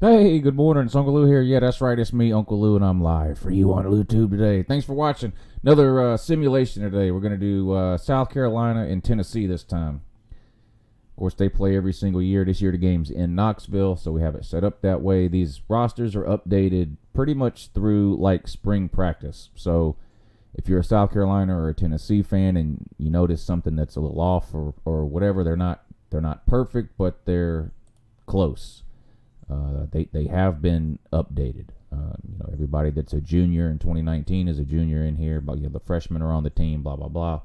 Hey, good morning. It's Uncle Lou here. Yeah, that's right. It's me, Uncle Lou, and I'm live for you on YouTube today. Thanks for watching. Another uh, simulation today. We're going to do uh, South Carolina and Tennessee this time. Of course, they play every single year. This year, the game's in Knoxville, so we have it set up that way. These rosters are updated pretty much through like spring practice. So if you're a South Carolina or a Tennessee fan and you notice something that's a little off or, or whatever, they're not they're not perfect, but they're close. Uh, they they have been updated. Uh, you know, everybody that's a junior in 2019 is a junior in here, but you know, the freshmen are on the team. Blah blah blah.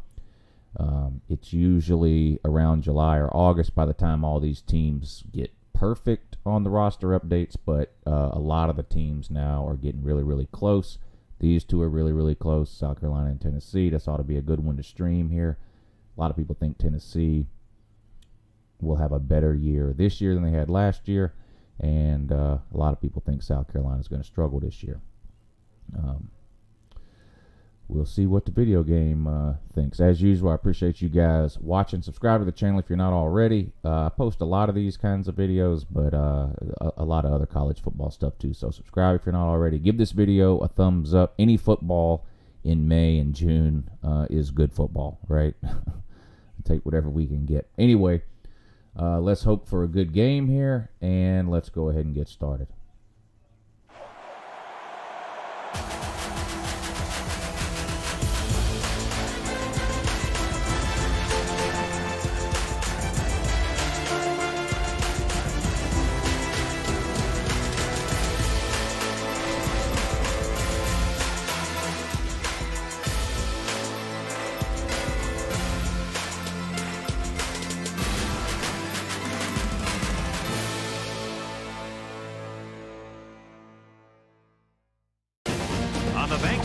Um, it's usually around July or August by the time all these teams get perfect on the roster updates. But uh, a lot of the teams now are getting really really close. These two are really really close. South Carolina and Tennessee. This ought to be a good one to stream here. A lot of people think Tennessee will have a better year this year than they had last year and uh, a lot of people think South Carolina is going to struggle this year. Um, we'll see what the video game uh, thinks. As usual, I appreciate you guys watching. Subscribe to the channel if you're not already. Uh, I post a lot of these kinds of videos, but uh, a, a, lot of other college football stuff too. So subscribe if you're not already. Give this video a thumbs up. Any football in May and June uh, is good football, right? Take whatever we can get. Anyway. Uh, let's hope for a good game here, and let's go ahead and get started.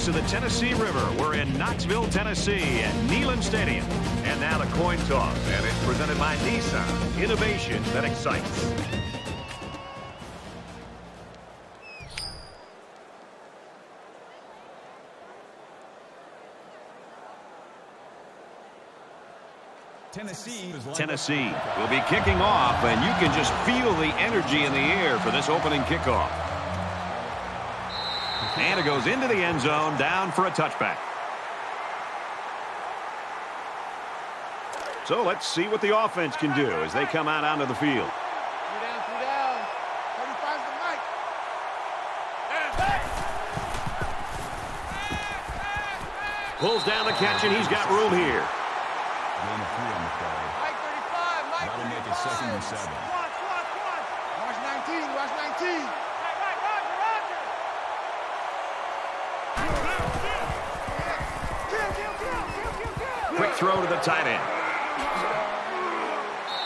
To the Tennessee River. We're in Knoxville, Tennessee at Neyland Stadium. And now the coin toss, and it's presented by Nissan. Innovation that excites. Tennessee, Tennessee will be kicking off, and you can just feel the energy in the air for this opening kickoff. And it goes into the end zone, down for a touchback. So let's see what the offense can do as they come out onto the field. Pulls down the catch, and he's got room here. Gain of three on the play. Mike 35, Mike That'll make it second and seven. Watch 19, watch 19. Throw to the tight end.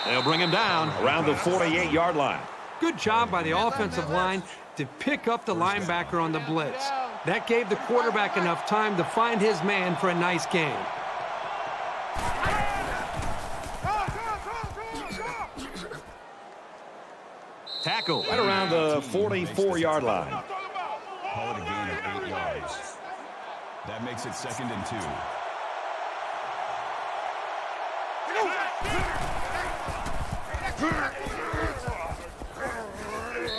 They'll bring him down around the 48-yard line. Good job by the offensive line to pick up the linebacker on the blitz. That gave the quarterback enough time to find his man for a nice game. Tackle right around the 44-yard line. Call it a gain of eight yards. That makes it second and two.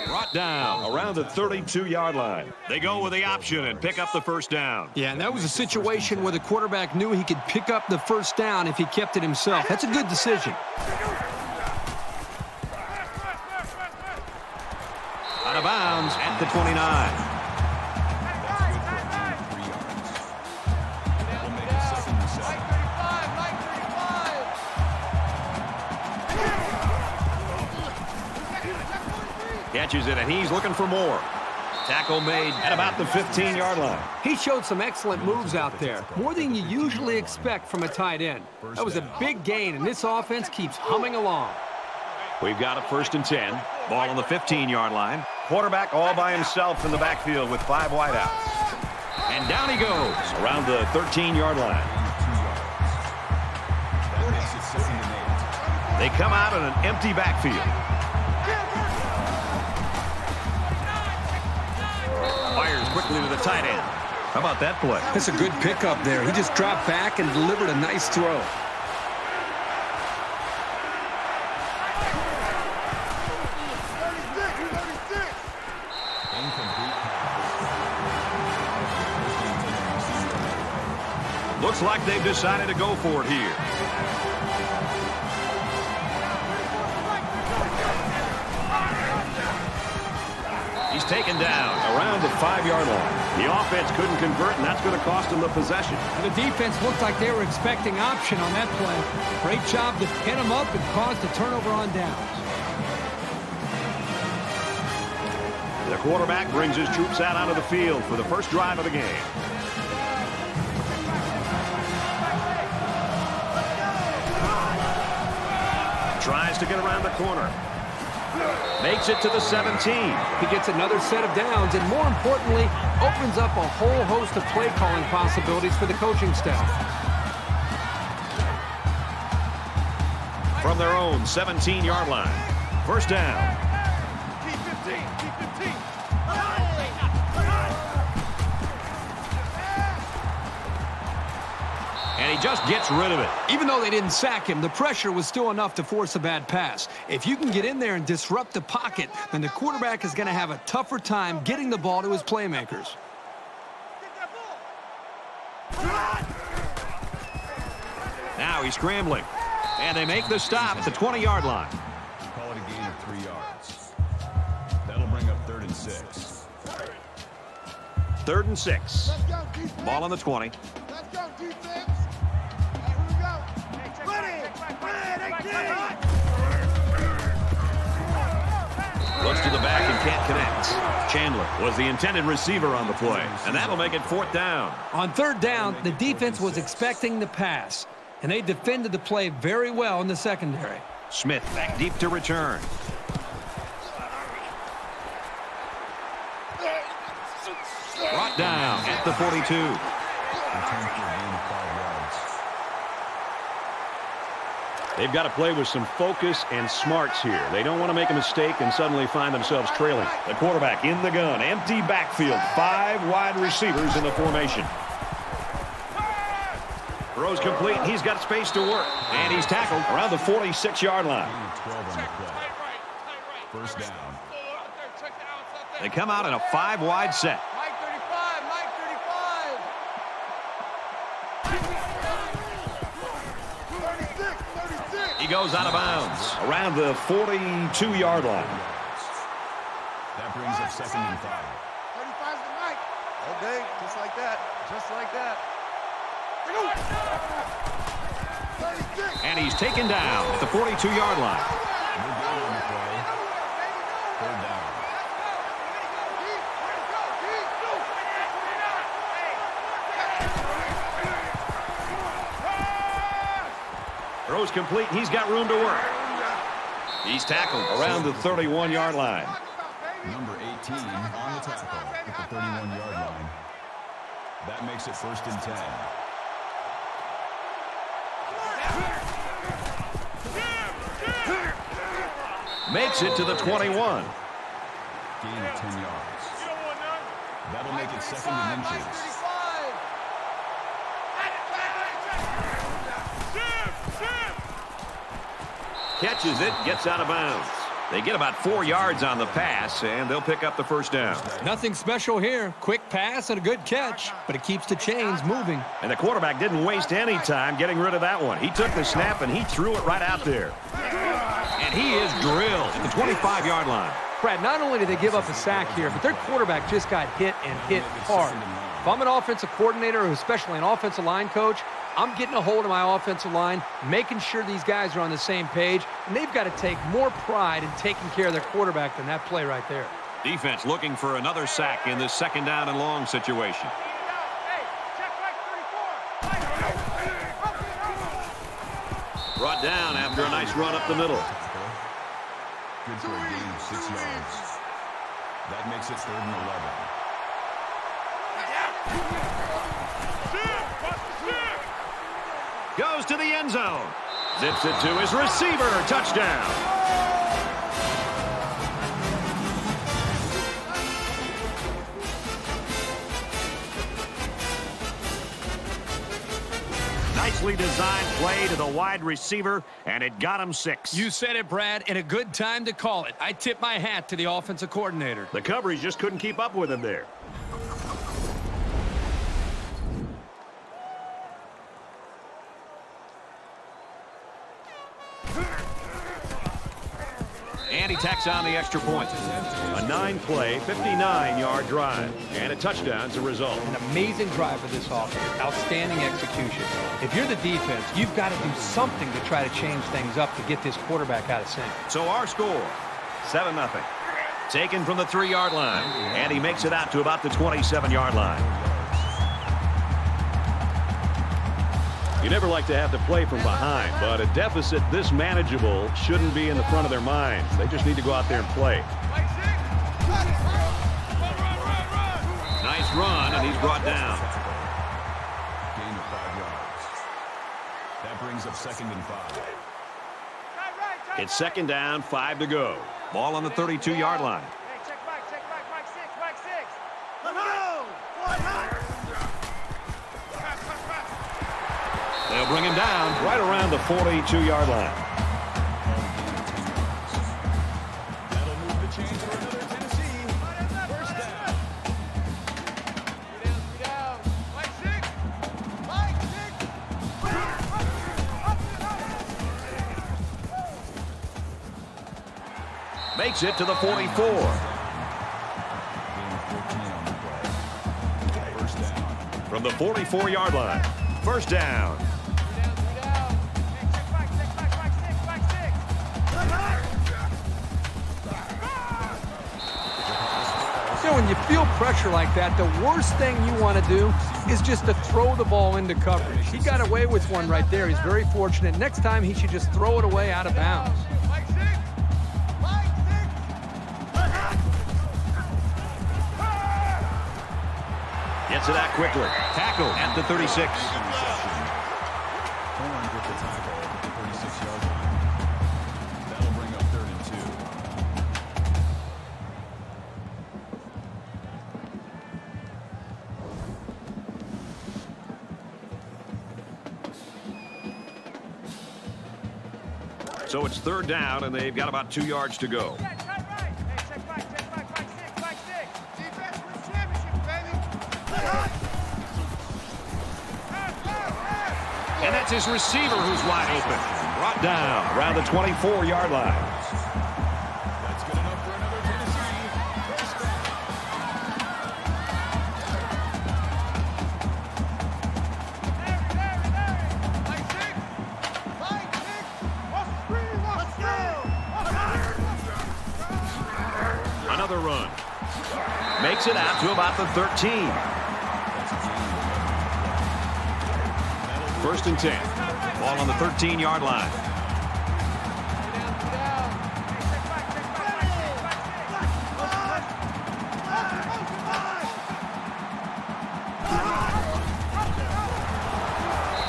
Brought down around the 32-yard line. They go with the option and pick up the first down. Yeah, and that was a situation where the quarterback knew he could pick up the first down if he kept it himself. That's a good decision. Out of bounds at the 29. Catches it, and he's looking for more. Tackle made at about the 15-yard line. He showed some excellent moves out there, more than you usually expect from a tight end. That was a big gain, and this offense keeps humming along. We've got a first and 10. Ball on the 15-yard line. Quarterback all by himself in the backfield with five wideouts. And down he goes around the 13-yard line. That makes it second and eight. They come out in an empty backfield. quickly to the tight end. How about that play? That's a good pickup there. He just dropped back and delivered a nice throw. Looks like they've decided to go for it here. He's taken down around the five-yard line. The offense couldn't convert, and that's going to cost them the possession. The defense looked like they were expecting option on that play. Great job to pin them up and cause the turnover on downs. The quarterback brings his troops out onto the field for the first drive of the game. Tries to get around the corner. Makes it to the 17. He gets another set of downs and, more importantly, opens up a whole host of play calling possibilities for the coaching staff. From their own 17-yard line. First down. Just gets rid of it. Even though they didn't sack him, the pressure was still enough to force a bad pass. If you can get in there and disrupt the pocket, then the quarterback is going to have a tougher time getting the ball to his playmakers. Get that ball. Now he's scrambling. And they make the stop at the 20-yard line. Call it a gain of three yards. That'll bring up third and six. Third and six. Let's go, defense. Ball on the 20. Let's go, defense. Looks to the back and can't connect. Chandler was the intended receiver on the play. And that'll make it fourth down. On third down, the defense was expecting the pass, and they defended the play very well in the secondary. Smith back deep to return. Brought down at the 42. Return for a gain of five yards. They've got to play with some focus and smarts here. They don't want to make a mistake and suddenly find themselves trailing. The quarterback in the gun. Empty backfield. Five wide receivers in the formation. Throws complete. He's got space to work. And he's tackled around the 46-yard line. Gain of 12 on the play. First down. They come out in a five-wide set. Goes out of bounds around the 42-yard line. That brings up second and five. 35 to Mike. Okay, just like that. Just like that. And he's taken down at the 42-yard line. No gain on the play. Third down. Throws complete. He's got room to work. He's tackled around the 31-yard line. Number 18 on the tackle at the 31-yard line. That makes it first and 10. Makes it to the 21. Gain of 10 yards. That'll make it second and inches. Catches it, gets out of bounds. They get about four yards on the pass, and they'll pick up the first down. Nothing special here. Quick pass and a good catch, but it keeps the chains moving. And the quarterback didn't waste any time getting rid of that one. He took the snap, and he threw it right out there. And he is drilled at the 25-yard line. Brad, not only did they give up a sack here, but their quarterback just got hit and hit hard. If I'm an offensive coordinator, especially an offensive line coach, I'm getting a hold of my offensive line, making sure these guys are on the same page, and they've got to take more pride in taking care of their quarterback than that play right there. Defense looking for another sack in this second down and long situation. Brought down after a nice run up the middle. Good for a gain of six yards. That makes it third and 11. Goes to the end zone. Zips it to his receiver. Touchdown. Nicely designed play to the wide receiver, and it got him six. You said it, Brad, and a good time to call it. I tip my hat to the offensive coordinator. The coverage just couldn't keep up with him there. On the extra point. A nine-play, 59-yard drive. And a touchdown's a result. An amazing drive for this offense. Outstanding execution. If you're the defense, you've got to do something to try to change things up to get this quarterback out of sync. So our score, 7-0. Taken from the three-yard line. And he makes it out to about the 27-yard line. You never like to have to play from behind, but a deficit this manageable shouldn't be in the front of their minds. They just need to go out there and play. Nice run, and he's brought down. Gain of five yards. That brings up second and five. It's second down, five to go. Ball on the 32-yard line. They'll bring him down right around the 42-yard line. That'll move the chains for another Tennessee. First down. Makes it to the 44. Gain of 14 on the play. First down. From the 44-yard line. First down. When you feel pressure like that, the worst thing you want to do is just to throw the ball into coverage. He got away with one right there. He's very fortunate. Next time, he should just throw it away out of bounds. Gets it out quickly. Tackle at the 36. Third down, and they've got about two yards to go. And that's his receiver who's wide open. Brought down around the 24-yard line. The 13. First and 10. Ball on the 13-yard line.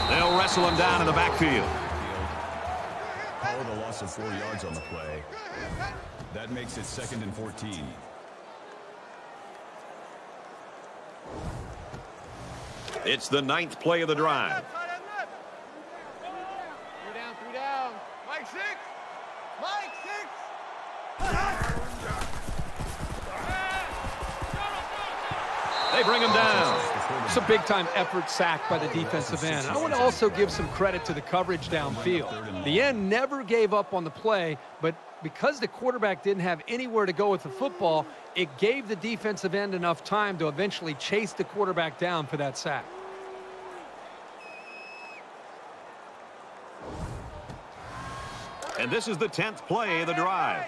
They'll wrestle him down in the backfield. Call the loss of four yards on the play. That makes it second and 14. It's the ninth play of the drive. They bring him down. It's a big-time effort sack by the defensive end. I want to also give some credit to the coverage downfield. The end never gave up on the play, but because the quarterback didn't have anywhere to go with the football, it gave the defensive end enough time to eventually chase the quarterback down for that sack. And this is the 10th play of the drive.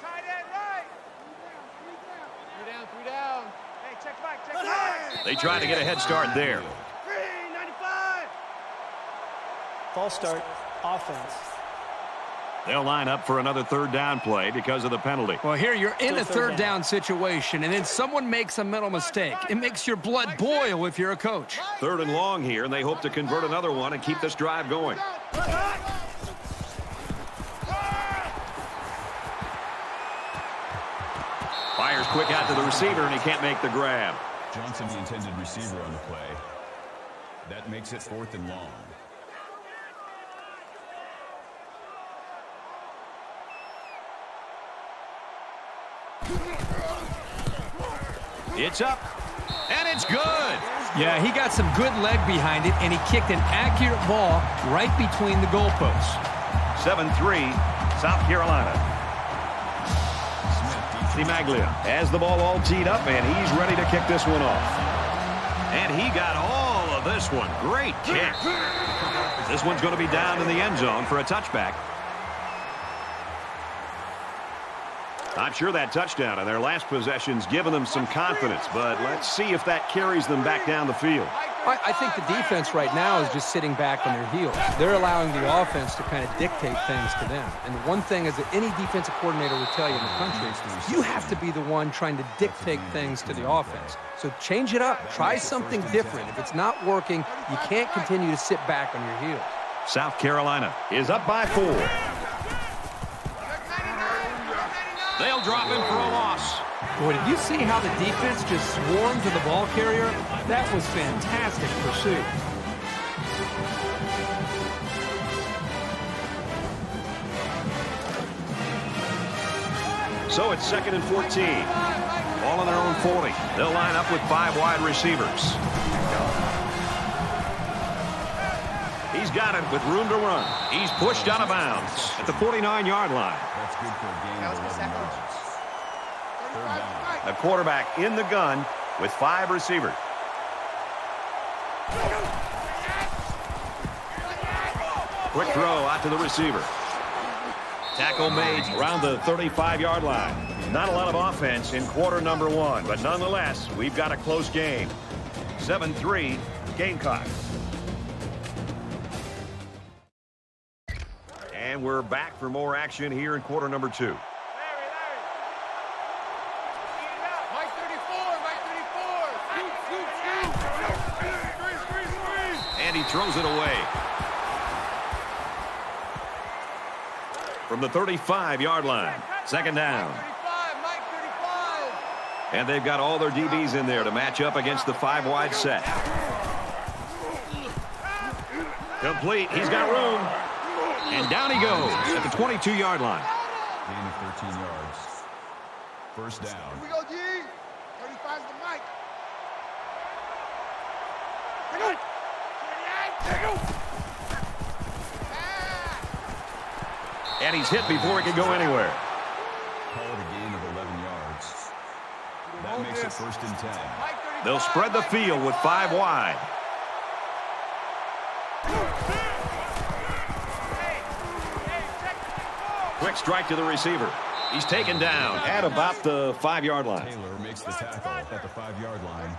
Tight end right. Three down, three down. Hey, check Mike, check Mike. They try to get a head start there. Three, 95. False start, offense. They'll line up for another third down play because of the penalty. Well, here you're in a third third down. down situation, and then someone makes a mental mistake. It makes your blood boil if you're a coach. Third and long here, and they hope to convert another one and keep this drive going. Quick out to the receiver, and he can't make the grab. Johnson, the intended receiver on the play. That makes it fourth and long. It's up, and it's good. Yeah, he got some good leg behind it, and he kicked an accurate ball right between the goalposts. 7-3, South Carolina. Maglia has the ball all teed up, and he's ready to kick this one off. And he got all of this one. Great kick. This one's going to be down in the end zone for a touchback. I'm sure that touchdown in their last possession's given them some confidence, but let's see if that carries them back down the field. I, I think the defense right now is just sitting back on their heels. They're allowing the offense to kind of dictate things to them. And the one thing is that any defensive coordinator will tell you in the country, you have to be the one trying to dictate things to the offense. So change it up. Try something different. If it's not working, you can't continue to sit back on your heels. South Carolina is up by four. They'll drop him for a loss. Boy, did you see how the defense just swarmed to the ball carrier? That was fantastic pursuit. So it's second and 14. All on their own 40. They'll line up with five wide receivers. He's got it with room to run. He's pushed out of bounds at the 49-yard line. The quarterback in the gun with five receivers. Quick throw out to the receiver. Tackle made around the 35-yard line. Not a lot of offense in quarter number one, but nonetheless, we've got a close game. 7-3 Gamecocks. And we're back for more action here in quarter number two. Larry, Larry. Mike 34, Mike 34. Scoot, scoot, scoot. Squeeze, squeeze, squeeze. And he throws it away. From the 35-yard line. Second down. 35, Mike 35. And they've got all their DBs in there to match up against the five-wide set. Complete. He's got room. And down he goes at the 22-yard line. Gain of 13 yards. First down. Here we go, G. 35's the Mike. Take it. Take it. And he's hit before he can go anywhere. Call it a gain of 11 yards. That makes it first and 10. They'll spread the field with five wide. Hey, hey, check the ball. Quick strike to the receiver. He's taken down at about the five-yard line. Taylor makes the tackle at the five-yard line.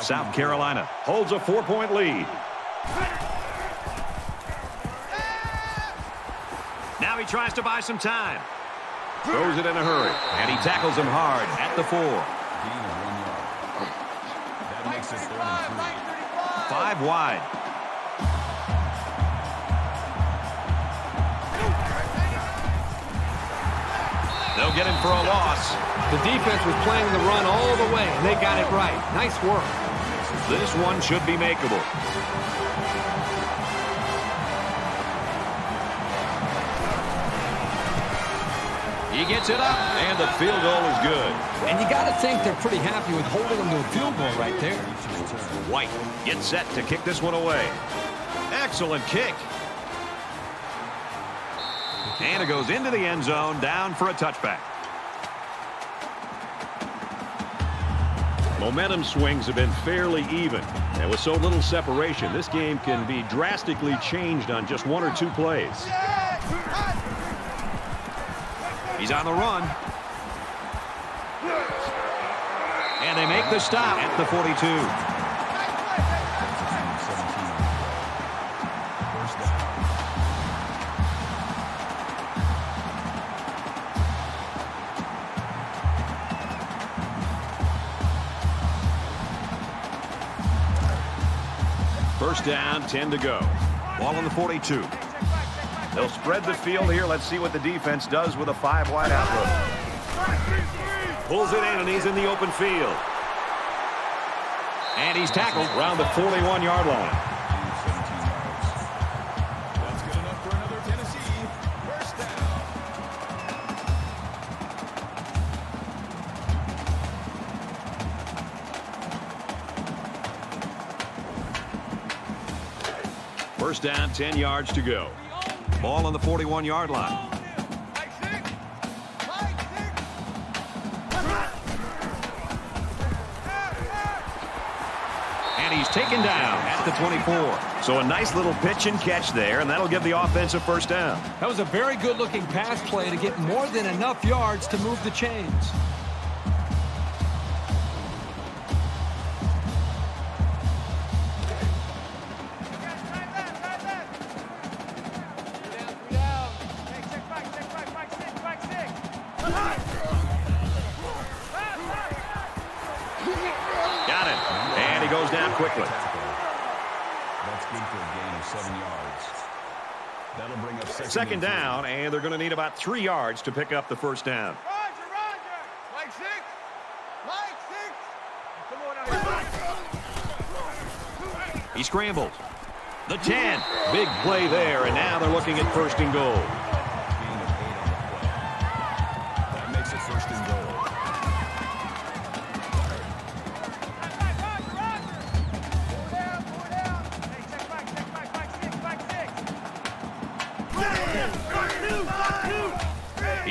South Carolina holds a four-point lead. Now he tries to buy some time. Throws it in a hurry, and he tackles him hard at the four. Gain of Get him for a loss. The defense was playing the run all the way, and they got it right. Nice work. This one should be makeable. He gets it up, and the field goal is good. And you got to think they're pretty happy with holding them to a field goal right there. White gets set to kick this one away. Excellent kick. And it goes into the end zone, down for a touchback. Momentum swings have been fairly even. And with so little separation, this game can be drastically changed on just one or two plays. He's on the run. And they make the stop at the 42. First down, 10 to go. Ball on the 42. They'll spread the field here. Let's see what the defense does with a five wide outlook. Pulls it in, and he's in the open field. And he's tackled around the 41-yard line. Down, 10 yards to go. Ball on the 41-yard line. And he's taken down at the 24. So a nice little pitch and catch there, and that'll give the offense a first down. That was a very good-looking pass play to get more than enough yards to move the chains. Second, Second and three. down, and they're going to need about three yards to pick up the first down. Roger, Roger. Mike six. Mike six. Come on out. He scrambles. The 10. Big play there, and now they're looking at first and goal.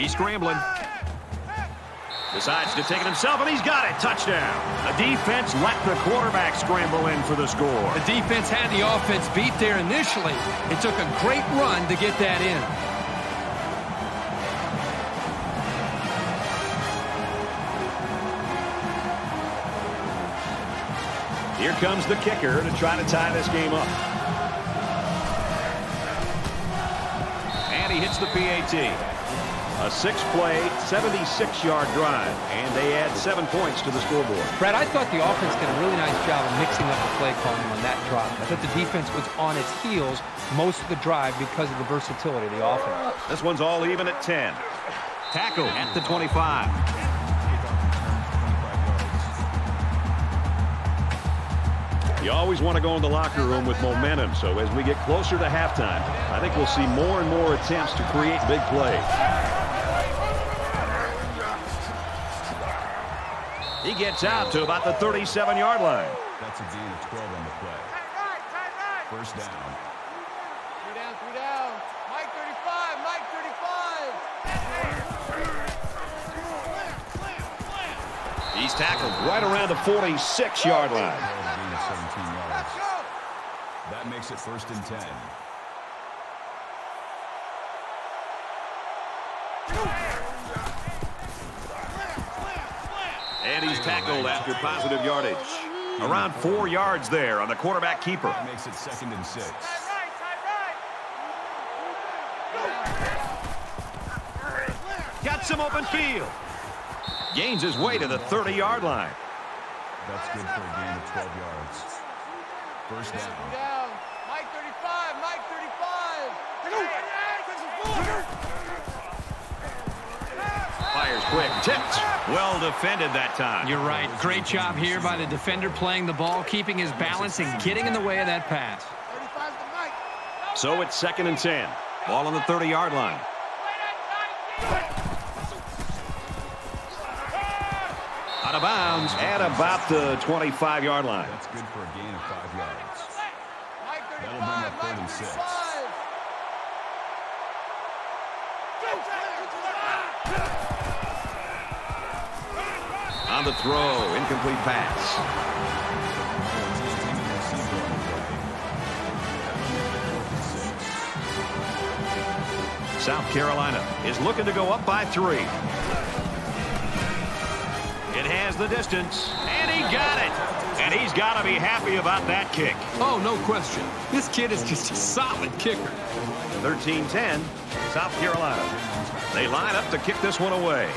He's scrambling. Decides to take it himself, and he's got it. Touchdown. The defense let the quarterback scramble in for the score. The defense had the offense beat there initially. It took a great run to get that in. Here comes the kicker to try to tie this game up. And he hits the PAT. A six-play, 76-yard drive, and they add seven points to the scoreboard. Brad, I thought the offense did a really nice job of mixing up the play calling on that drive. I thought the defense was on its heels most of the drive because of the versatility of the offense. This one's all even at 10. Tackle at the 25. You always want to go in the locker room with momentum, so as we get closer to halftime, I think we'll see more and more attempts to create big plays. He gets out to about the 37-yard line. That's a gain of 12 on the play. First down. Three down, three down. Mike 35, Mike 35. He's tackled right around the 46-yard line. A gain of 17 yards. Let's go. That makes it first and 10. And he's tackled after positive yardage. Around four yards there on the quarterback keeper. That makes it second and six. Tight right. Got some open field. Gains his way to the 30-yard line. That's good for a gain of 12 yards. First down. down. Mike 35, Mike 35. Fires quick. Tipped. Well defended that time. You're right. Great job here by the defender playing the ball, keeping his balance, and getting in the way of that pass. 35's the Mike. So it's second and 10. Ball on the 30-yard line. Out of bounds at about the 25-yard line. That's good for a gain of five yards. That'll bring up 35, third and six. 35. On the throw. Incomplete pass. Intended receiver on the play. That will make it fourth and six. South Carolina is looking to go up by three. It has the distance, and he got it. And he's got to be happy about that kick. Oh, no question. This kid is just a solid kicker. 13-10, South Carolina. They line up to kick this one away.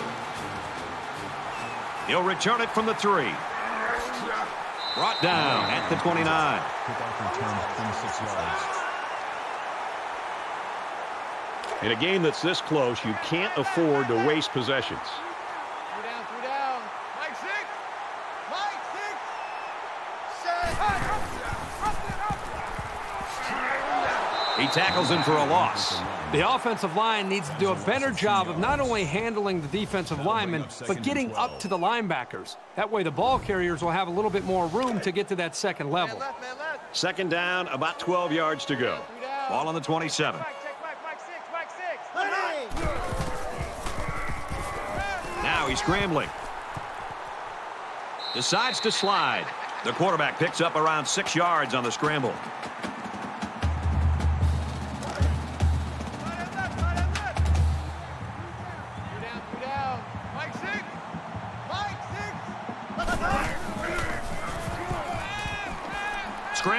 He'll return it from the three. Brought down at the 29. Kickoff returns 26 yards. In a game that's this close, you can't afford to waste possessions. He tackles him for a loss. The offensive line needs to do a better job of not only handling the defensive linemen, but getting up to the linebackers. That way the ball carriers will have a little bit more room to get to that second level. Man left, man left. Second down, about 12 yards to go. Three down. Ball on the 27. Mike, check Mike, Mike six, Mike six. Now he's scrambling. Decides to slide. The quarterback picks up around six yards on the scramble.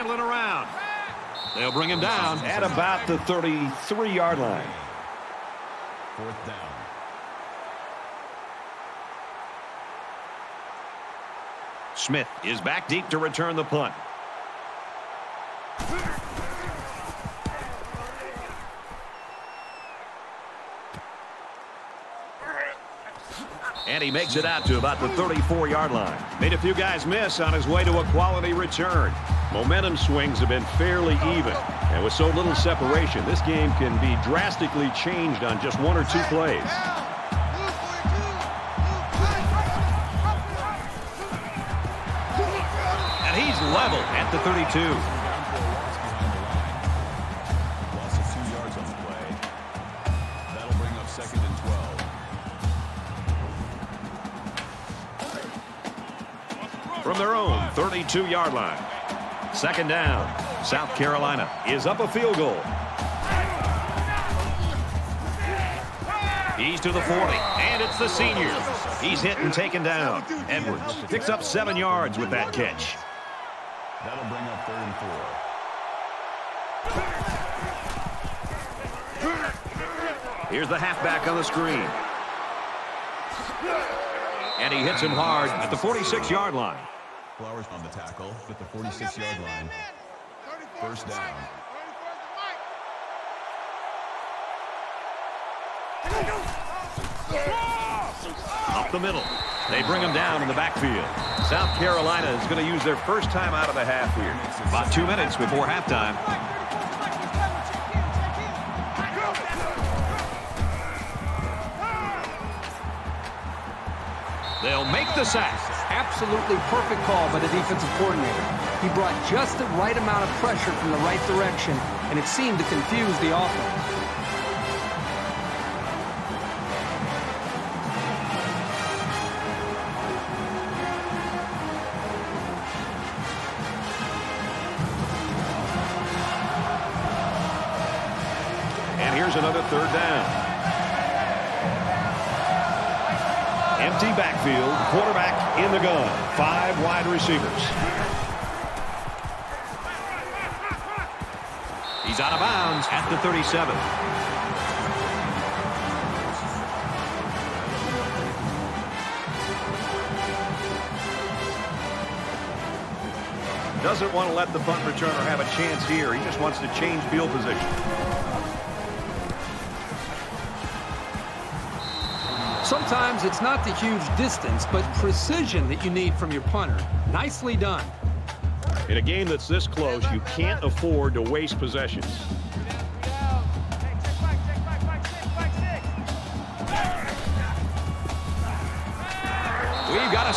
Six. Scrambling around. They'll bring him down at about the 33-yard line. Fourth down. Smith is back deep to return the punt. And he makes it out to about the 34-yard line. Made a few guys miss on his way to a quality return. Momentum swings have been fairly even. And with so little separation, this game can be drastically changed on just one or two plays. And he's level at the 32. Down for a loss behind the line. Loss of two yards on the play. That'll bring up second and 12. from their own 32-yard line. Second down. South Carolina is up a field goal. He's to the 40, and it's the senior. He's hit and taken down. Edwards picks up seven yards with that catch. That'll bring up third and four. Here's the halfback on the screen. And he hits him hard at the 46-yard line. Flowers on the tackle at the 46-yard line. First down. Up the middle. They bring him down in the backfield. South Carolina is going to use their first time out of the half here. About two minutes before halftime. They'll make the sack. Absolutely perfect call by the defensive coordinator. He brought just the right amount of pressure from the right direction, and it seemed to confuse the offense. The 37. Doesn't want to let the punt returner have a chance here. He just wants to change field position. Sometimes it's not the huge distance, but precision that you need from your punter. Nicely done. In a game that's this close, you can't afford to waste possessions.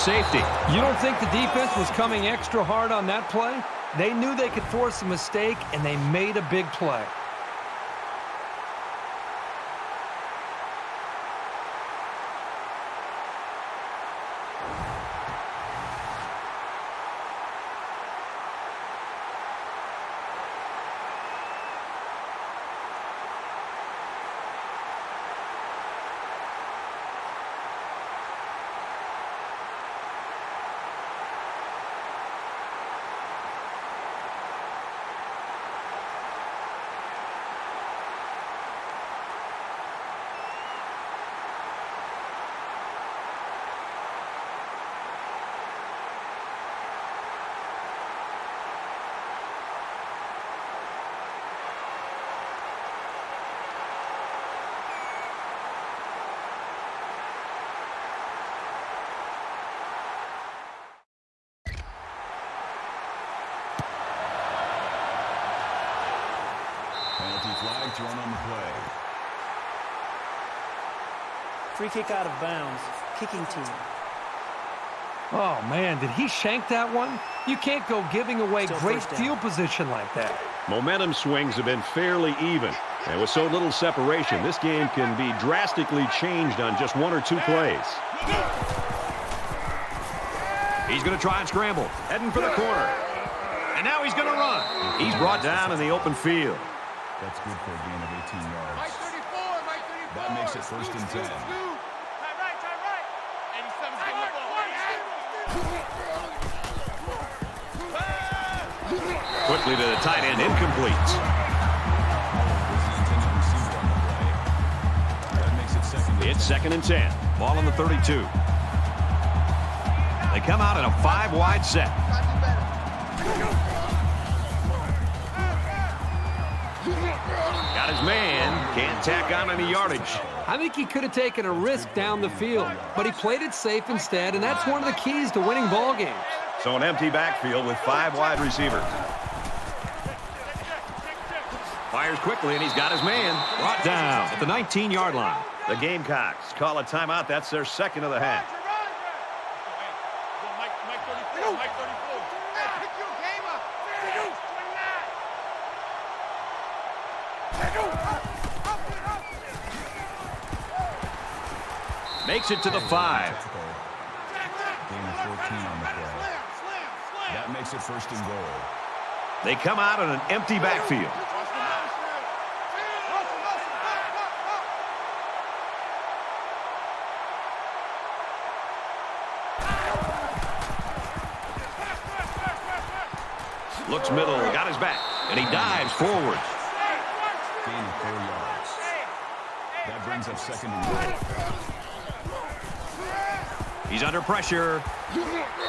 Safety. You don't think the defense was coming extra hard on that play? They knew they could force a mistake, and they made a big play. Penalty flag thrown on the play. Free kick out of bounds. Kicking team. Oh, man, did he shank that one? You can't go giving away Still great field position like that. Momentum swings have been fairly even. And with so little separation, this game can be drastically changed on just one or two plays. He's going to try and scramble. Heading for the corner. And now he's going to run. He's brought down in the open field. That's good for a gain of 18 yards. Mike 34, Mike 34. That makes it first and 10. Quickly to the tight end, incomplete. That makes it second and It's second and 10. Ball on the 32. They come out in a five-wide set. Got his man. Can't tack on any yardage. I think he could have taken a risk down the field, but he played it safe instead, and that's one of the keys to winning ball games. So an empty backfield with five wide receivers. Quickly, and he's got his man. Brought down at the 19-yard line. The Gamecocks call a timeout. That's their second of the half. Mike, Mike 34, Mike 34. Hey, pick your game up. 29. Makes it to the five. Gain of 14 on the play. That makes it first and goal. They come out in an empty backfield. Looks middle, got his back, and he dives forward. Gain of four yards. That brings up second and goal. He's under pressure.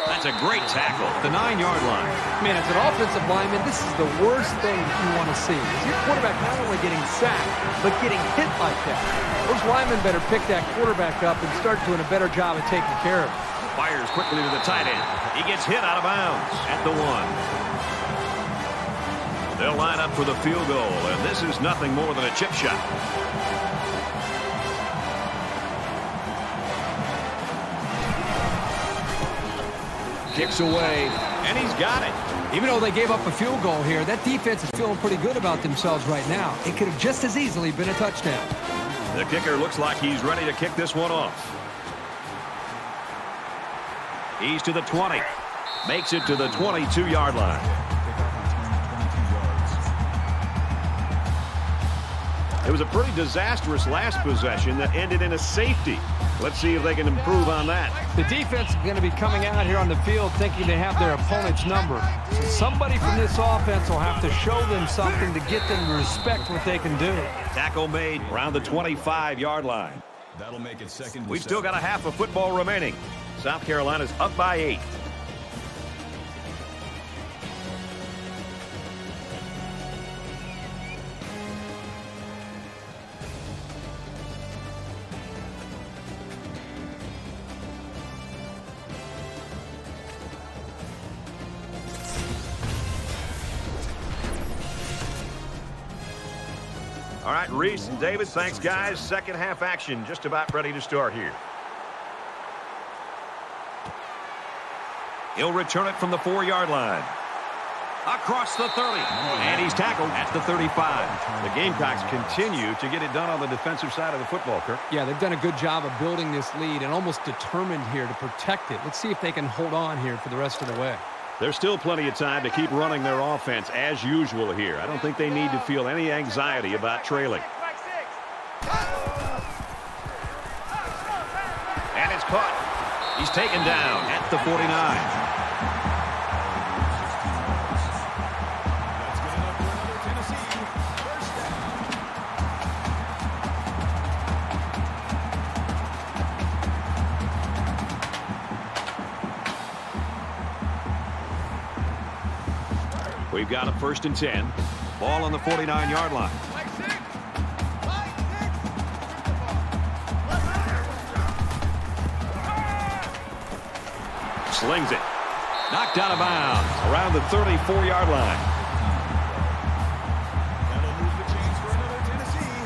That's a great tackle. The nine-yard line. Man, as an offensive lineman, this is the worst thing you want to see. Is your quarterback not only getting sacked, but getting hit like that. Those linemen better pick that quarterback up and start doing a better job of taking care of him. Fires quickly to the tight end. He gets hit out of bounds at the one. They'll line up for the field goal, and this is nothing more than a chip shot. Kicks away, and he's got it. Even though they gave up a field goal here, that defense is feeling pretty good about themselves right now. It could have just as easily been a touchdown. The kicker looks like he's ready to kick this one off. He's to the 20. Makes it to the 22-yard line. Was a pretty disastrous last possession that ended in a safety. Let's see if they can improve on that. The defense is going to be coming out here on the field thinking they have their opponent's number. So somebody from this offense will have to show them something to get them to respect what they can do. Tackle made around the 25-yard line. That'll make it second. We've still got a half of football remaining. South Carolina's up by eight. Rece and David, thanks, guys. Second half action just about ready to start here. He'll return it from the four-yard line. Across the 30. And he's tackled at the 35. The Gamecocks continue to get it done on the defensive side of the football, Kirk. Yeah, they've done a good job of building this lead and almost determined here to protect it. Let's see if they can hold on here for the rest of the way. There's still plenty of time to keep running their offense as usual here. I don't think they need to feel any anxiety about trailing. Taken down at the 49. That's good enough for another Tennessee. First down. We've got a first and 10. Ball on the 49-yard line. Slings it. Knocked out of bounds around the 34-yard line. That'll move the chains for another Tennessee.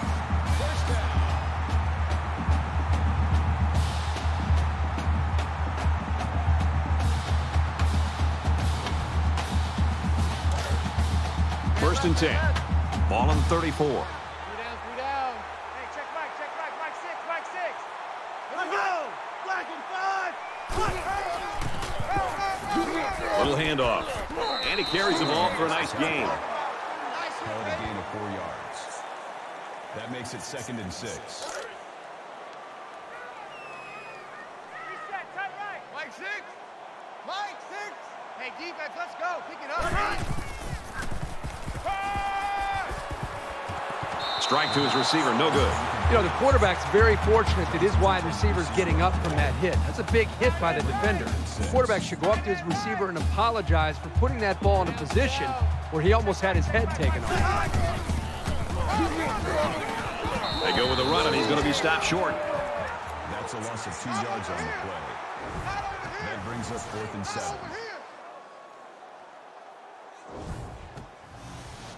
First and 10. Ball on 34. Three down, three down. Hey, check Mike, check Mike. Mike six, Mike six. Here we go. Black and five. Handoff. And he carries the ball for a nice gain. It a gain of four yards. That makes it second and six. Reset, tight right. Mike six. Mike six. Hey, defense, let's go. Pick it up. Strike to his receiver, no good. You know, the quarterback's very fortunate that his wide receiver's getting up from that hit. That's a big hit by the defender. The quarterback should go up to his receiver and apologize for putting that ball in a position where he almost had his head taken off. They go with a run, and he's going to be stopped short. That's a loss of two yards on the play. That brings up fourth and seven.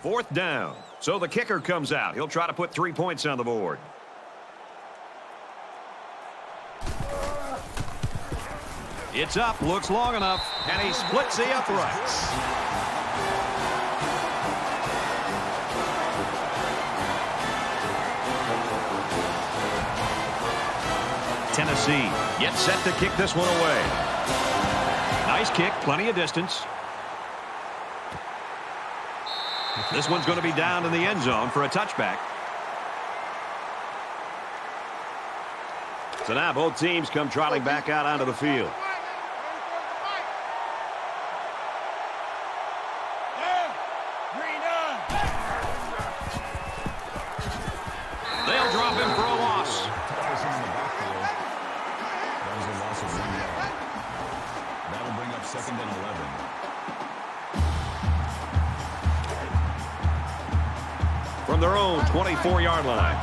Fourth down. So the kicker comes out. He'll try to put three points on the board. It's up, looks long enough, and he splits the uprights. Tennessee gets set to kick this one away. Nice kick, plenty of distance. This one's going to be down in the end zone for a touchback. So now both teams come trotting back out onto the field. From their own 24-yard line.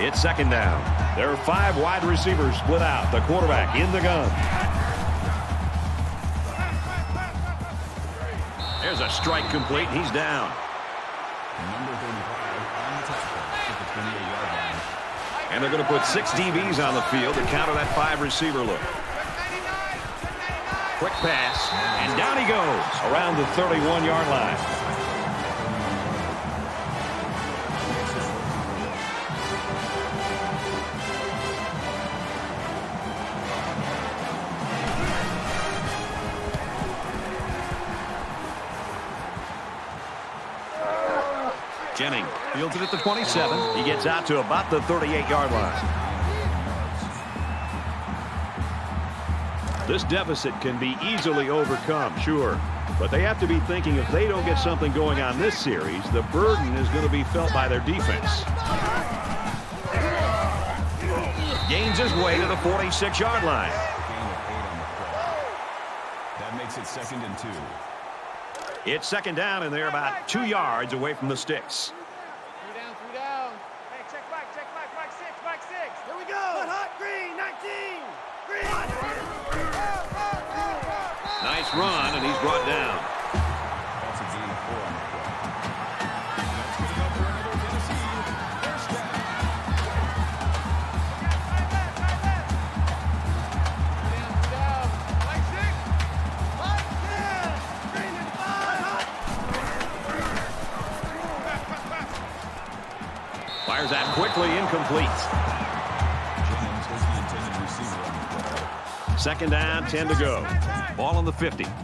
It's second down. There are five wide receivers split out. The quarterback in the gun. There's a strike complete. He's down. Number 35 on the tackle at the 28-yard line. And they're going to put six DBs on the field to counter that five receiver look. Quick pass, and down he goes around the 31-yard line. At the 27. He gets out to about the 38-yard line. This deficit can be easily overcome, sure. But they have to be thinking if they don't get something going on this series, the burden is going to be felt by their defense. Gains his way to the 46-yard line. Gain of eight on the play. That makes it second and two. It's second down, and they're about two yards away from the sticks. Second down, 10 to go. Ball on the 50. Three down,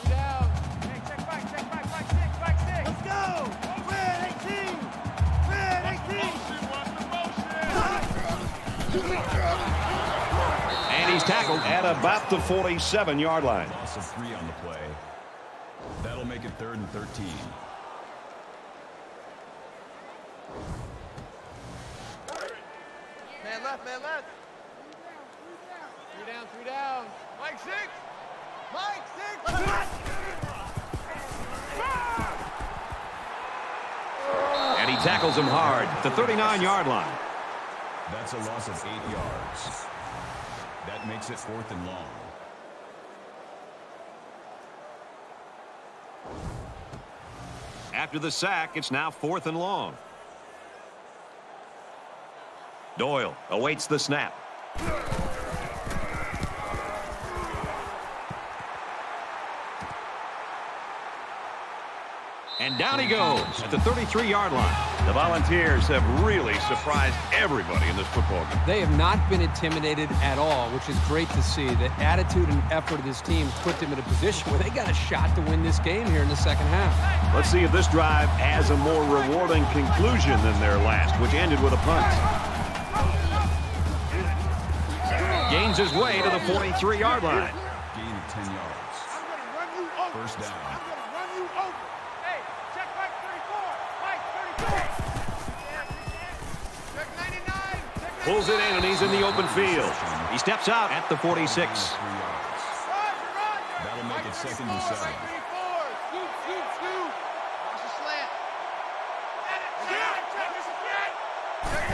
three down. Hey, check Mike, check Mike, Mike six, Mike six. Let's go. Red 18. Red 18. And he's tackled at about the 47-yard line. Loss of three on the play. That'll make it third and 13. Man left, man left. Three down, three down. Mike six. Mike six. And he tackles him hard at the 39-yard line. That's a loss of eight yards. That makes it fourth and long. After the sack, it's now fourth and long. Doyle awaits the snap. And down he goes at the 33-yard line. The Volunteers have really surprised everybody in this football game. They have not been intimidated at all, which is great to see. The attitude and effort of this team put them in a position where they got a shot to win this game here in the second half. Let's see if this drive has a more rewarding conclusion than their last, which ended with a punt. Gains his way to the 43-yard line. Gain of 10 yards. First down. Pulls it in, and he's in the open field. He steps out at the 46. That'll make it second and seven. Scoot, scoot, scoot. Watch the slant. Check, check this again. Check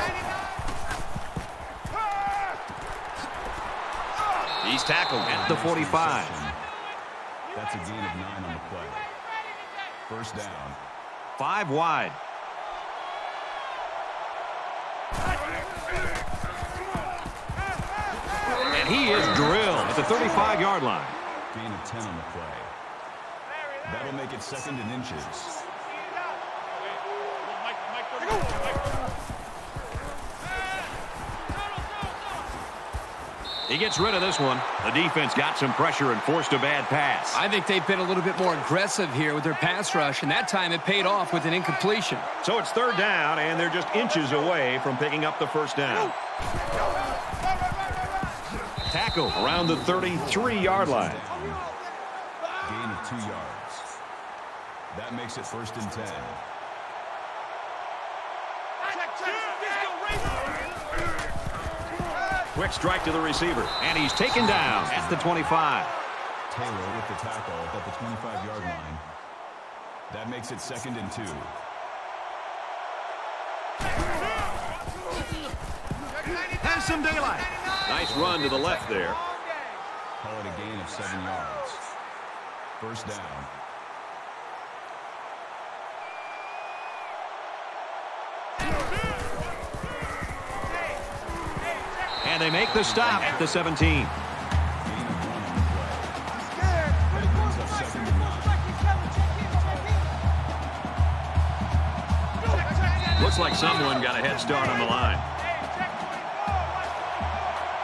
99. He's tackled at the 45. That's a gain of nine on the play. First down. Five wide. He is drilled at the 35-yard line. Gain of 10 on the play. That'll make it second and inches. He gets rid of this one. The defense got some pressure and forced a bad pass. I think they've been a little bit more aggressive here with their pass rush, and that time it paid off with an incompletion. So it's third down, and they're just inches away from picking up the first down. Tackle around the 33-yard line. Gain of two yards. That makes it first and 10. Quick strike to the receiver, and he's taken down at the 25. Taylor with the tackle at the 25-yard line. That makes it second and two. Has some daylight. Nice run to the left there. Call it a gain of seven yards. First down. And they make the stop at the 17. Gain of one on the play. That brings up second and nine. Looks like someone got a head start on the line.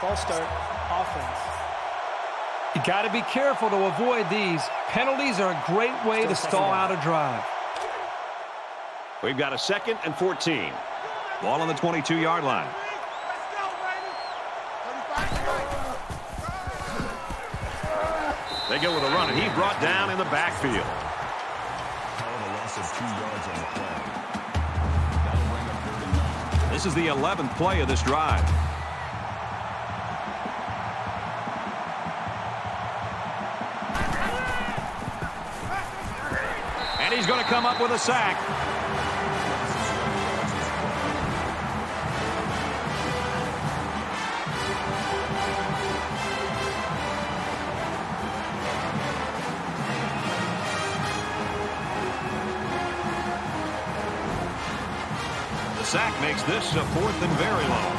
False start. Offense. You got to be careful to avoid these. Penalties are a great way to stall out a drive. We've got a second and 14. Ball on the 22-yard line. They go with a run, and he brought down in the backfield. Call it a loss of two yards on the play. That'll bring up third and nine. This is the 11th play of this drive. He's going to come up with a sack. The sack makes this a fourth and very long.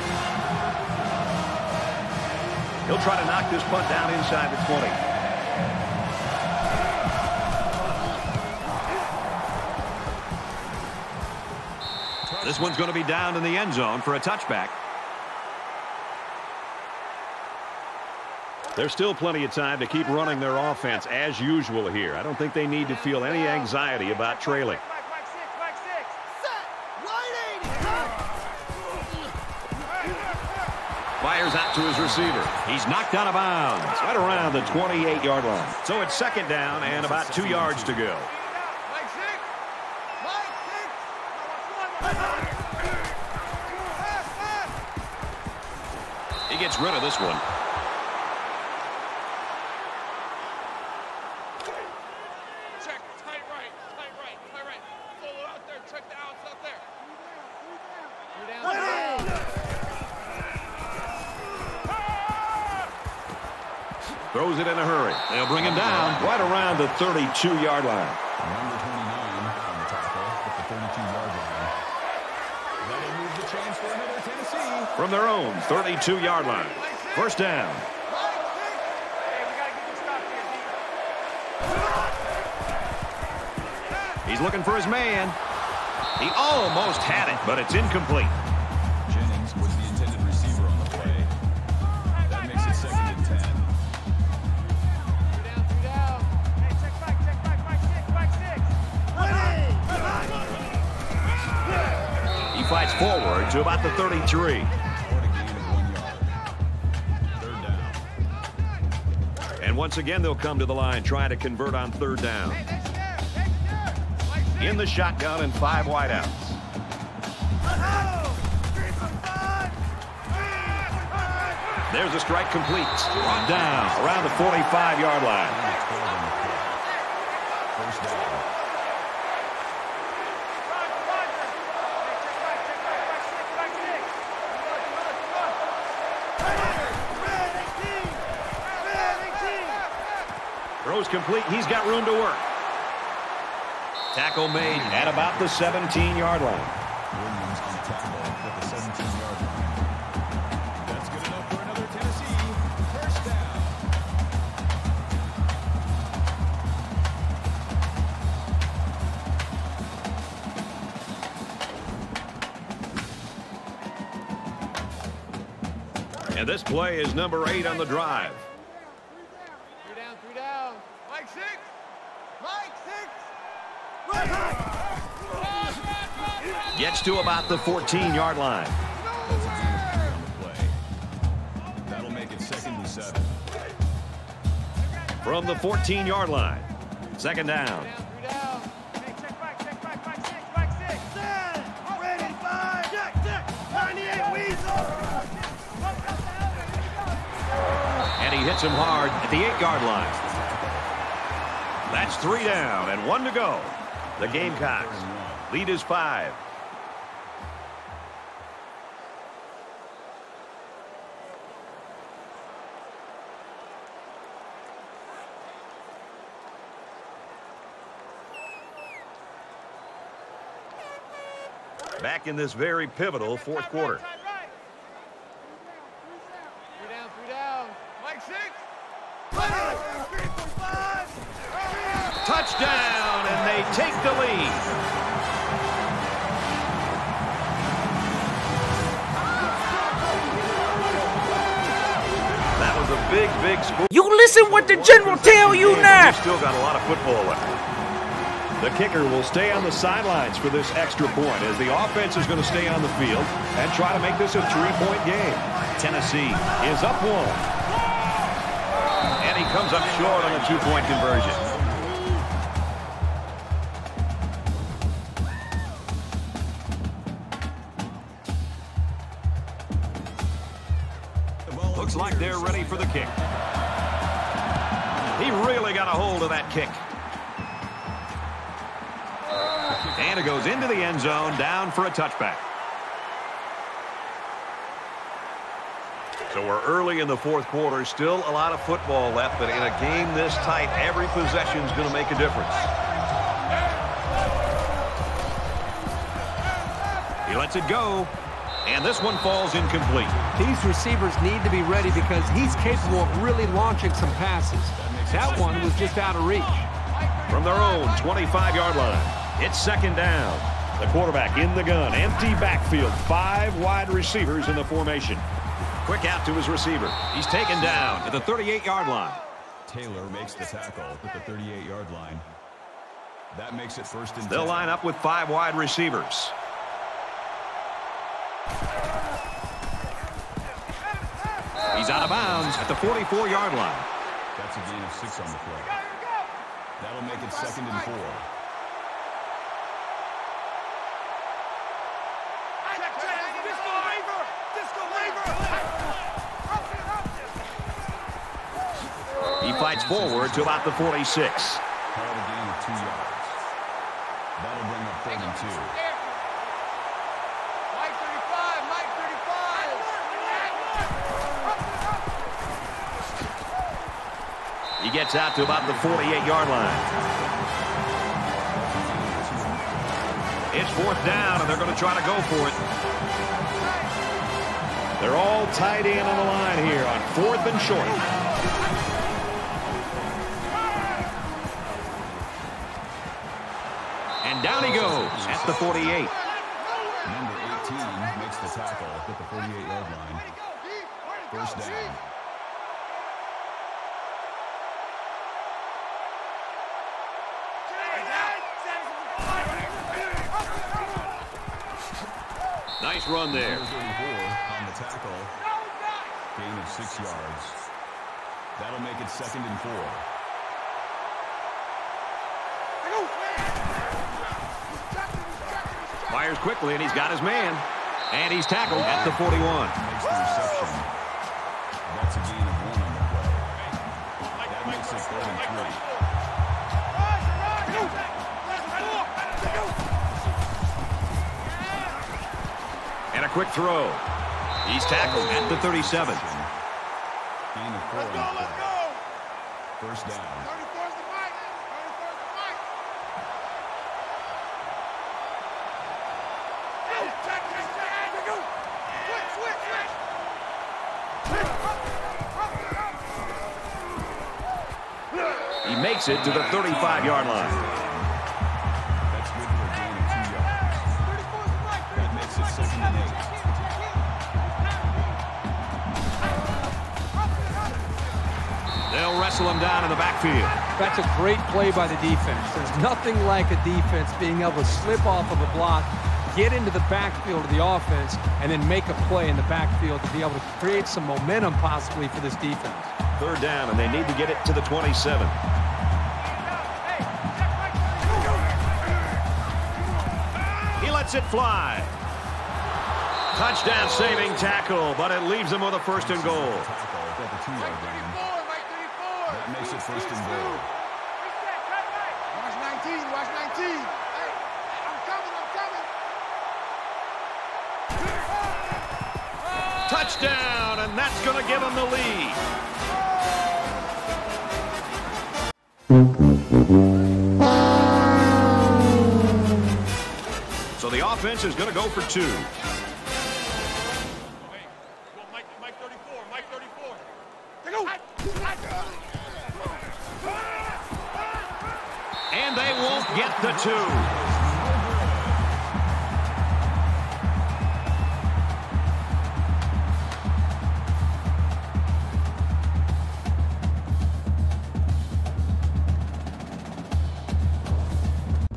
He'll try to knock this punt down inside the 20. This one's going to be down in the end zone for a touchback. There's still plenty of time to keep running their offense as usual here. I don't think they need to feel any anxiety about trailing. Fires out to his receiver. He's knocked out of bounds right around the 28-yard line. So it's second down and about two yards to go. Gets rid of this one. Check, tight right, tight right, tight right. Solo out there, check the outs out there. Throws it in a hurry. They'll bring him down right around the 32-yard line. From their own 32-yard line. First down. Hey, we gotta get this stop here, D. He's looking for his man. He almost had it, but it's incomplete. Jennings was the intended receiver on the play. That makes it second and ten. Three down, three down. Check back, check back, back six, back six. He fights forward to about the 33. And once again, they'll come to the line trying to convert on third down. Hey, next step, next step. Mike six. In the shotgun and five wideouts. Three for five. Three for five. There's a strike complete. Down around the 45-yard line. Only 12 on the play. First down. Roger, Roger. Hey, check back, check back, back six, back six. Red 18. Red 18. Throws complete. He's got room to work. Tackle made at about the 17-yard line. Williams on tackle at the 17-yard line. That's good enough for another Tennessee first down. And this play is number eight on the drive. Three down, three down. Mike six. Mike six. Run high. Gets to about the 14-yard line. That's a gain of three on the play. That'll make it second and seven. From the 14-yard line. Second down. Down, three down. Hey, check back, check back, back six, back six. Set. Ready, five. Check, check. 98 Weasel. And he hits him hard at the eight-yard line. That's three down and one to go. The Gamecocks. Lead is five. Back in this very pivotal fourth quarter. Three down, three down. Mike six. Three for five. Touchdown, and they take the lead. That was a big, big score. You listen what the general tell you And now. we've Still got a lot of football left. The kicker will stay on the sidelines for this extra point as the offense is going to stay on the field and try to make this a three-point game. Tennessee is up one. And he comes up short on the two-point conversion. Looks like they're ready for the kick. He really got a hold of that kick. Goes into the end zone, down for a touchback. So we're early in the fourth quarter. Still a lot of football left, but in a game this tight, every possession is going to make a difference. He lets it go, and this one falls incomplete. These receivers need to be ready because he's capable of really launching some passes. That one was just out of reach. From their own 25-yard line, it's second down. The quarterback in the gun, empty backfield, five wide receivers in the formation. Quick out to his receiver. He's taken down at the 38-yard line. Taylor makes the tackle at the 38-yard line. That makes it first and They'll 10. line up with five wide receivers. He's out of bounds at the 44-yard line. That's a gain of six on the play. That'll make it second and four. Forward to about the 46. Called a gain of two yards. That'll bring up third and two. Mike 35. Mike 35. He gets out to about the 48-yard line. It's fourth down, and they're going to try to go for it. They're all tied in on the line here on fourth and short. The 48. Number 18 makes the tackle at the 48-yard line. First down. Nice run there. On the tackle. Gain of six yards. That'll make it second and four. Fires quickly, and he's got his man. And he's tackled at the 41. Makes the reception. That's a gain of one on the play. That makes it third and three. And a quick throw. He's tackled at the 37. Gain of four on the play. First down. He makes it to the 35-yard line. That's good for a gain of two yards. That makes it second and eight. They'll wrestle him down in the backfield. That's a great play by the defense. There's nothing like a defense being able to slip off of a block, get into the backfield of the offense, and then make a play in the backfield to be able to create some momentum possibly for this defense. Third down, and they need to get it to the 27. It fly. Touchdown saving tackle, but it leaves him with a first and goal. Tackle at the two-yard. That makes it first and goal. Watch 19, watch 19. Hey, I'm coming, I'm coming. Touchdown, and that's going to give him the lead. Offense is going to go for two. Mike, Mike 34, Mike 34. They go. And they won't get the two.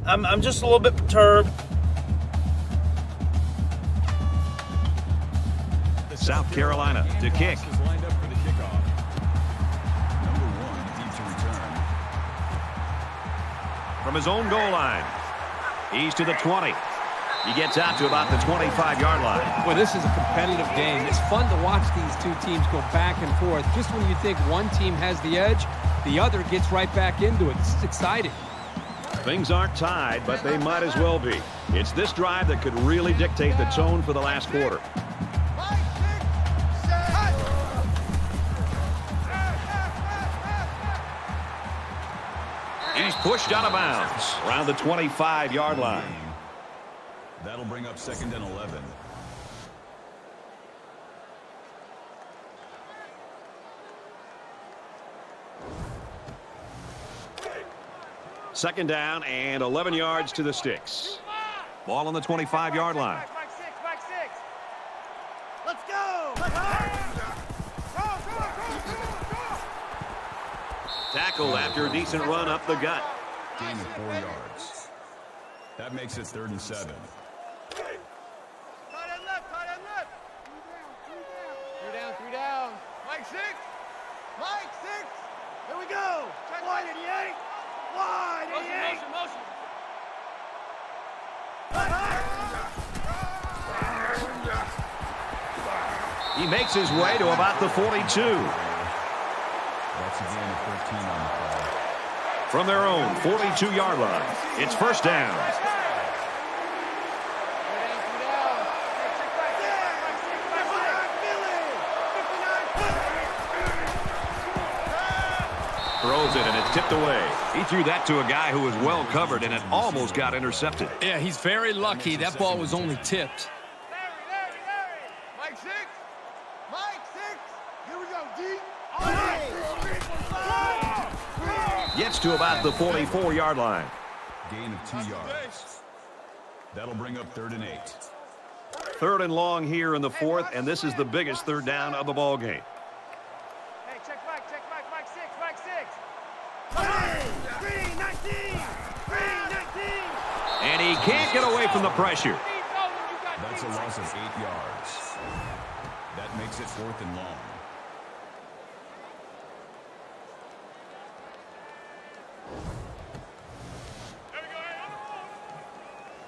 I'm, I'm just a little bit perturbed. South Carolina to kick. Is lined up for the kickoff. Number one deep to return. from his own goal line. He's to the 20. He gets out to about the 25-yard line. Boy, this is a competitive game. It's fun to watch these two teams go back and forth. Just when you think one team has the edge, the other gets right back into it. It's exciting. Things aren't tied, but they might as well be. It's this drive that could really dictate the tone for the last quarter. Pushed out of bounds around the 25-yard line. That'll bring up second and 11. Second down and 11 yards to the sticks. Ball on the 25-yard line. Mike 6, Mike 6. Let's go. Go, go, go, go, go. Tackled after a decent run up the gut. Gain of four yards. That makes it third and seven. Tight end left, tight end left. Three down, three down. Mike 6. Mike 6. Here we go. Wide 88. Wide 88. Motion, motion, He makes his way to about the 42. From their own 42-yard line, it's first down. Throws it, and it's tipped away. He threw that to a guy who was well covered, and it almost got intercepted. Yeah, he's very lucky. That ball was only tipped. Larry, Larry, Larry. Mike 6. Mike 6. Here we go, deep. All right. Gets to about the 44-yard line. Gain of two yards. That'll bring up third and eight. Third and long here in the fourth, and this is the biggest third down of the ball game. Hey, check Mike, check Mike, Mike six, Mike six. Green, 19! Green, 19! And he can't get away from the pressure. That's a loss of eight yards. That makes it fourth and long.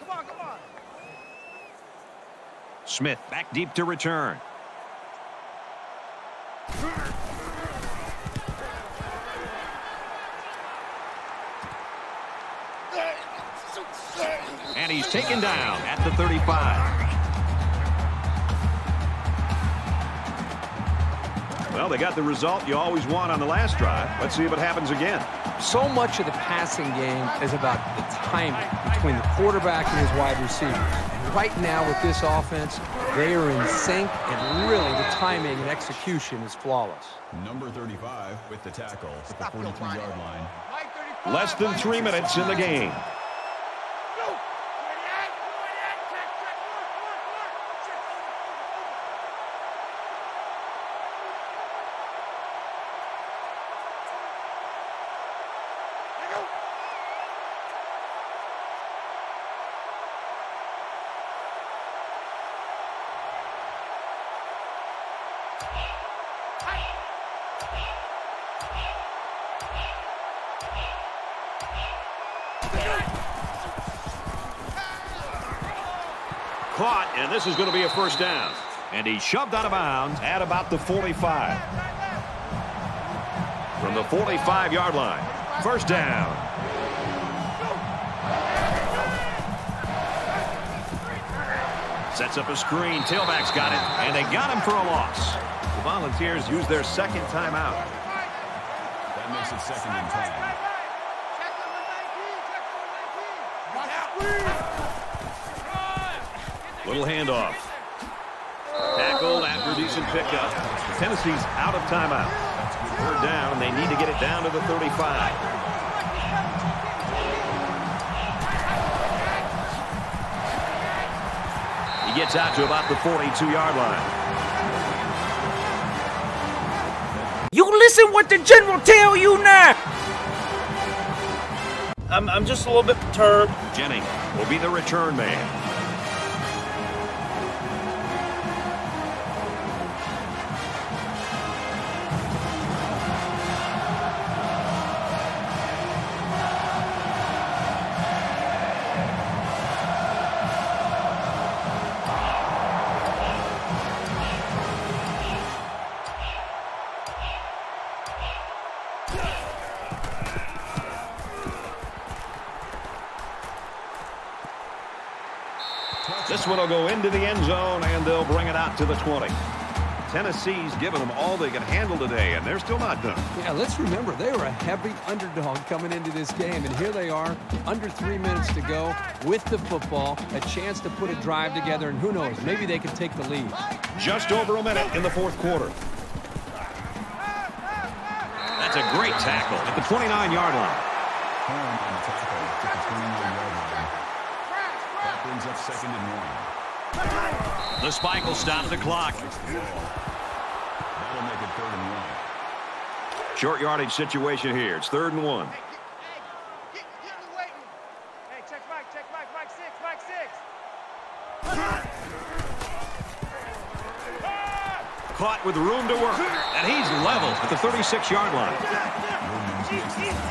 Come on, come on. Smith back deep to return. And he's taken down at the 35. Well, they got the result you always want on the last drive. Let's see if it happens again. So much of the passing game is about the timing between the quarterback and his wide receivers. And right now with this offense, they are in sync, and really the timing and execution is flawless. Number 35 with the tackle at the 43-yard line. Less than three minutes in the game. Go. 28, 28, check, check, work, work, work. Check, over, over, over. Let go. Caught, and this is going to be a first down. And he shoved out of bounds at about the 45. From the 45-yard line. First down. Sets up a screen. Tailback's got it, and they got him for a loss. The Volunteers use their second timeout. That makes it second and 10. Little handoff. Tackled after a decent pickup. Tennessee's out of timeout. Third down, they need to get it down to the 35. He gets out to about the 42-yard line. You listen what the general tell you now. I'm, I'm just a little bit perturbed. Jennings will be the return man. Into the end zone, and they'll bring it out to the 20. Tennessee's given them all they can handle today, and they're still not done. Yeah, let's remember they were a heavy underdog coming into this game, and here they are, under three minutes to go with the football, a chance to put a drive together, and who knows, maybe they can take the lead. Just over a minute in the fourth quarter. That's a great tackle at the 29-yard line. Horn on the tackle at the 29-yard line. That brings up second and one. The spike will stop the clock. Takes the ball. That'll make it third and one. Short yardage situation here. It's third and one. Caught with room to work. And he's leveled at the 36-yard line.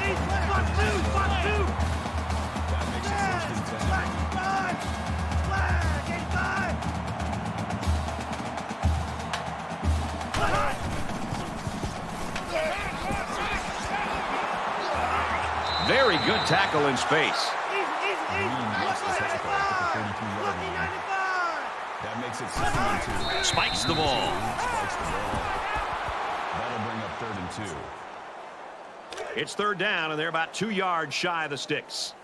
Very good tackle in space. Easy, easy, easy. Green makes the tackle at the 32-yard Lucky line. 95. That makes it second and two. Spikes the ball. Spikes the ball. That'll bring up third and two. It's third down, and they're about two yards shy of the sticks.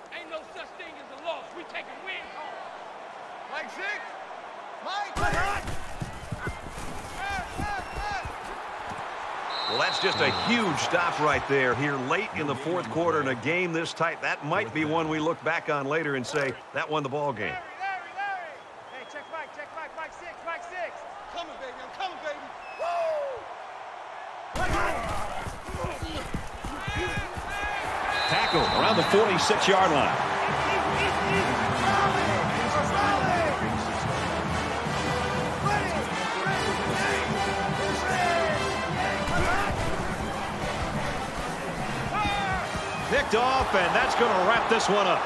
that's just a huge stop right there here late in the fourth quarter in a game this tight. That might be one we look back on later and say, that won the ball game. Tackle around the 46-yard line. Off, and that's going to wrap this one up.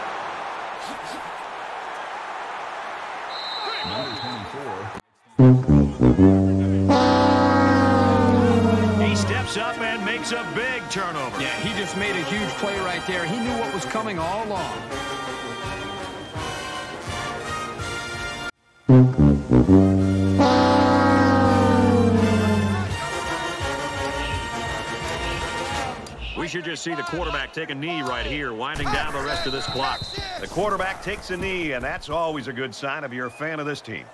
He steps up and makes a big turnover. Yeah, he just made a huge play right there. He knew what was coming all along. Should just see the quarterback take a knee right here, winding down the rest of this clock. The quarterback takes a knee, and that's always a good sign if you're a fan of this team.